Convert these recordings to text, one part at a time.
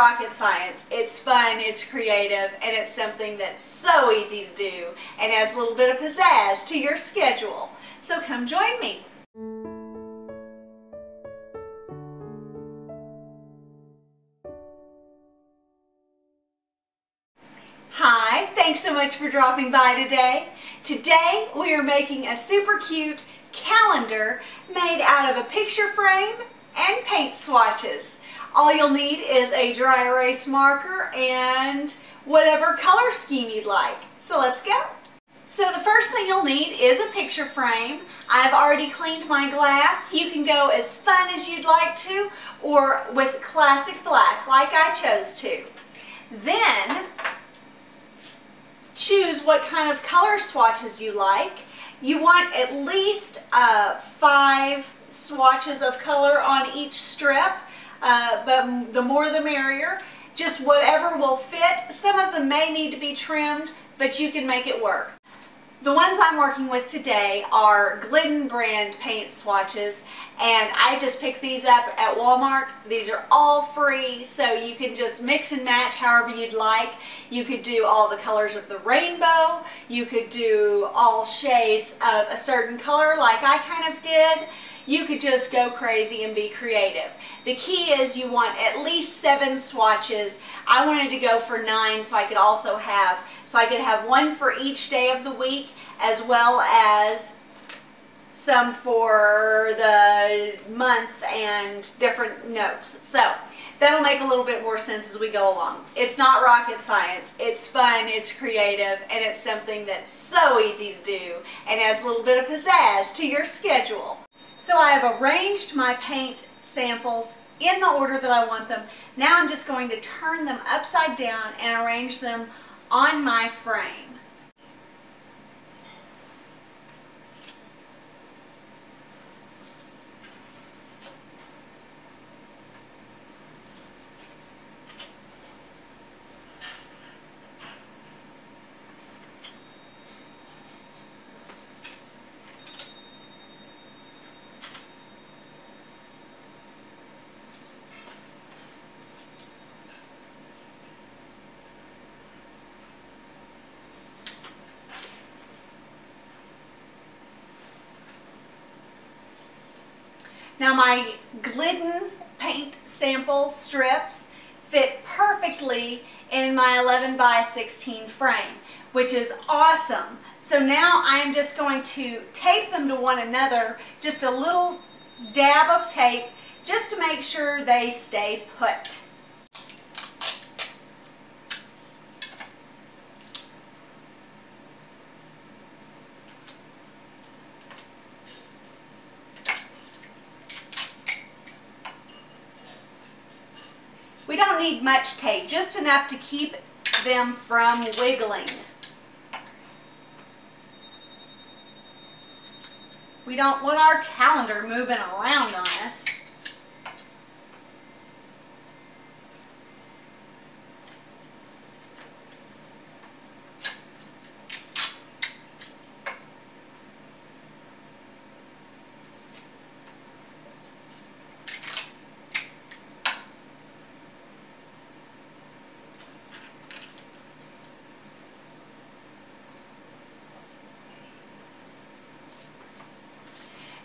rocket science. It's fun, it's creative, and it's something that's so easy to do and adds a little bit of pizzazz to your schedule. So come join me. Hi, thanks so much for dropping by today. Today we are making a super cute calendar made out of a picture frame and paint swatches. All you'll need is a dry erase marker and whatever color scheme you'd like. So let's go. So the first thing you'll need is a picture frame. I've already cleaned my glass. You can go as fun as you'd like to or with classic black like I chose to. Then choose what kind of color swatches you like. You want at least uh, five swatches of color on each strip, uh, but the more the merrier. Just whatever will fit. Some of them may need to be trimmed, but you can make it work. The ones I'm working with today are Glidden brand paint swatches and I just picked these up at Walmart. These are all free so you can just mix and match however you'd like. You could do all the colors of the rainbow. You could do all shades of a certain color like I kind of did. You could just go crazy and be creative. The key is you want at least seven swatches. I wanted to go for nine so I could also have so I could have one for each day of the week as well as some for the month and different notes. So that'll make a little bit more sense as we go along. It's not rocket science. It's fun, it's creative, and it's something that's so easy to do and adds a little bit of pizzazz to your schedule. So I have arranged my paint samples in the order that I want them. Now I'm just going to turn them upside down and arrange them on my frame. Now my Glidden paint sample strips fit perfectly in my 11 by 16 frame, which is awesome. So now I'm just going to tape them to one another, just a little dab of tape, just to make sure they stay put. We need much tape, just enough to keep them from wiggling. We don't want our calendar moving around on us.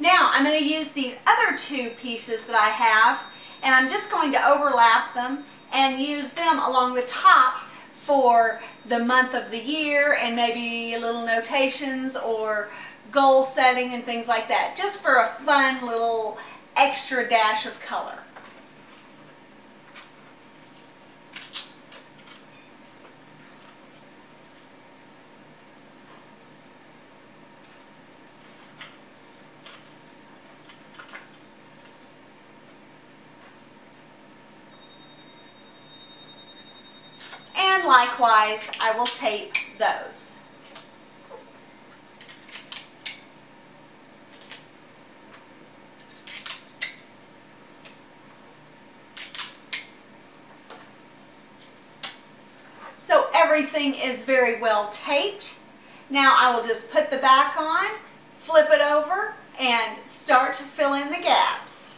Now I'm going to use these other two pieces that I have and I'm just going to overlap them and use them along the top for the month of the year and maybe a little notations or goal setting and things like that just for a fun little extra dash of color. And likewise, I will tape those. So everything is very well taped. Now I will just put the back on, flip it over, and start to fill in the gaps.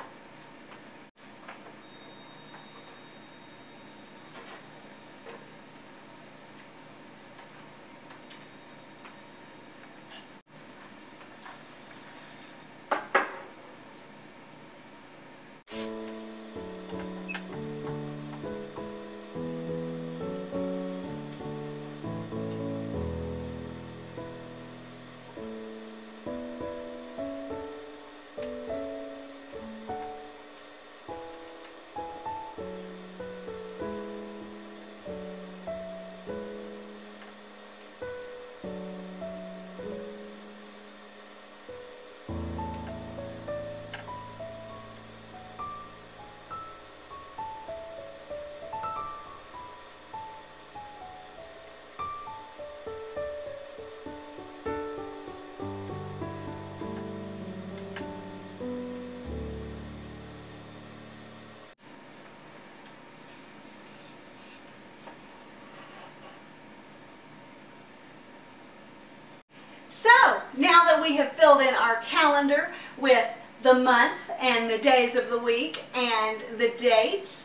In our calendar with the month and the days of the week and the dates,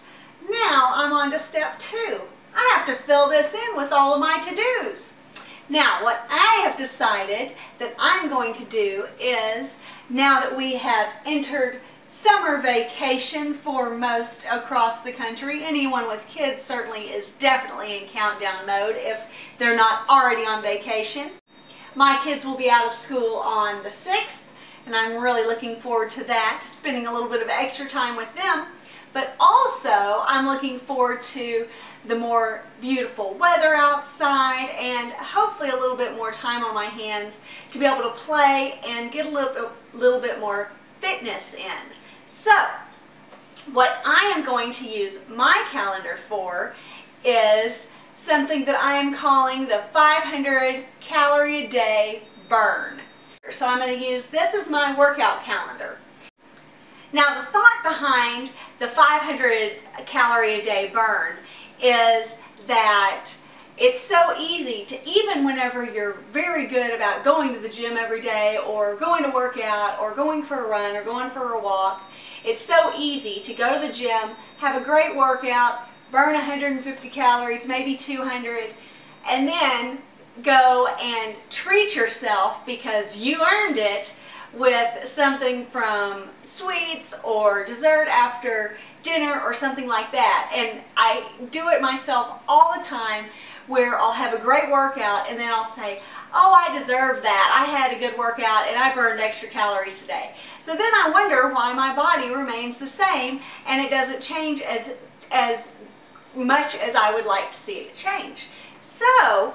now I'm on to step two. I have to fill this in with all of my to-dos. Now, what I have decided that I'm going to do is, now that we have entered summer vacation for most across the country, anyone with kids certainly is definitely in countdown mode if they're not already on vacation. My kids will be out of school on the 6th, and I'm really looking forward to that, spending a little bit of extra time with them. But also, I'm looking forward to the more beautiful weather outside and hopefully a little bit more time on my hands to be able to play and get a little bit, little bit more fitness in. So, what I am going to use my calendar for is something that I am calling the 500 calorie a day burn. So I'm going to use this as my workout calendar. Now the thought behind the 500 calorie a day burn is that it's so easy to, even whenever you're very good about going to the gym every day or going to work out or going for a run or going for a walk, it's so easy to go to the gym, have a great workout, burn 150 calories, maybe 200, and then go and treat yourself because you earned it with something from sweets or dessert after dinner or something like that. And I do it myself all the time where I'll have a great workout and then I'll say, oh, I deserve that. I had a good workout and I burned extra calories today. So then I wonder why my body remains the same and it doesn't change as, as much as I would like to see it change. So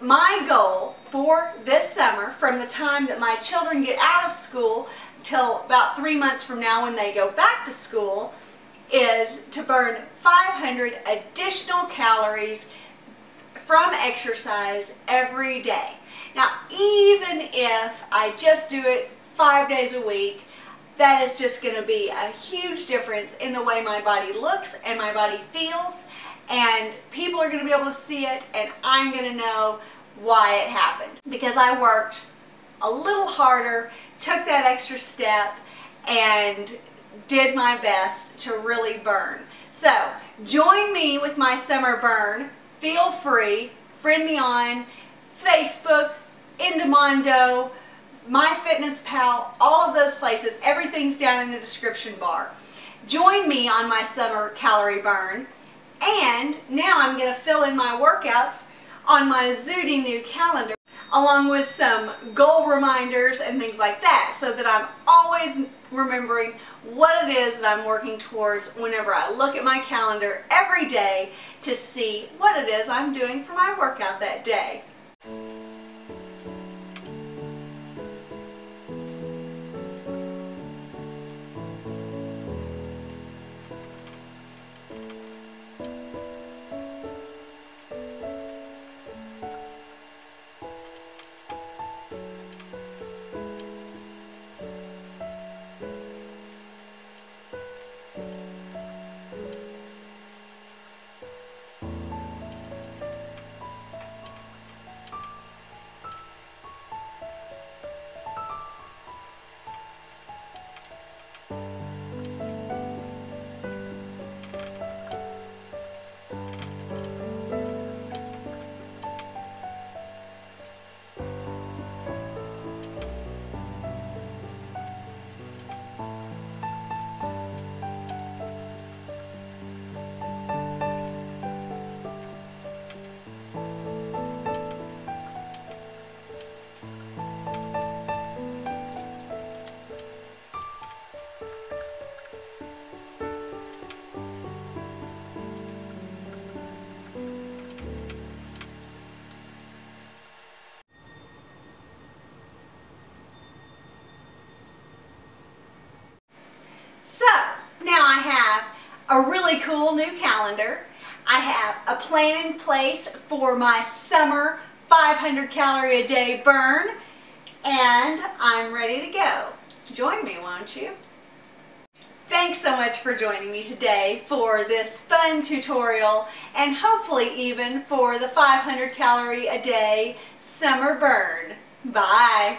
my goal for this summer, from the time that my children get out of school till about three months from now when they go back to school, is to burn 500 additional calories from exercise every day. Now, even if I just do it five days a week, that is just going to be a huge difference in the way my body looks and my body feels and people are going to be able to see it and I'm going to know why it happened because I worked a little harder, took that extra step and did my best to really burn. So join me with my summer burn. Feel free. Friend me on Facebook, Endomondo, MyFitnessPal, all of those places. Everything's down in the description bar. Join me on my summer calorie burn. And now I'm going to fill in my workouts on my Zooty new calendar along with some goal reminders and things like that so that I'm always remembering what it is that I'm working towards whenever I look at my calendar every day to see what it is I'm doing for my workout that day. Really cool new calendar. I have a plan in place for my summer 500 calorie a day burn and I'm ready to go. Join me, won't you? Thanks so much for joining me today for this fun tutorial and hopefully even for the 500 calorie a day summer burn. Bye!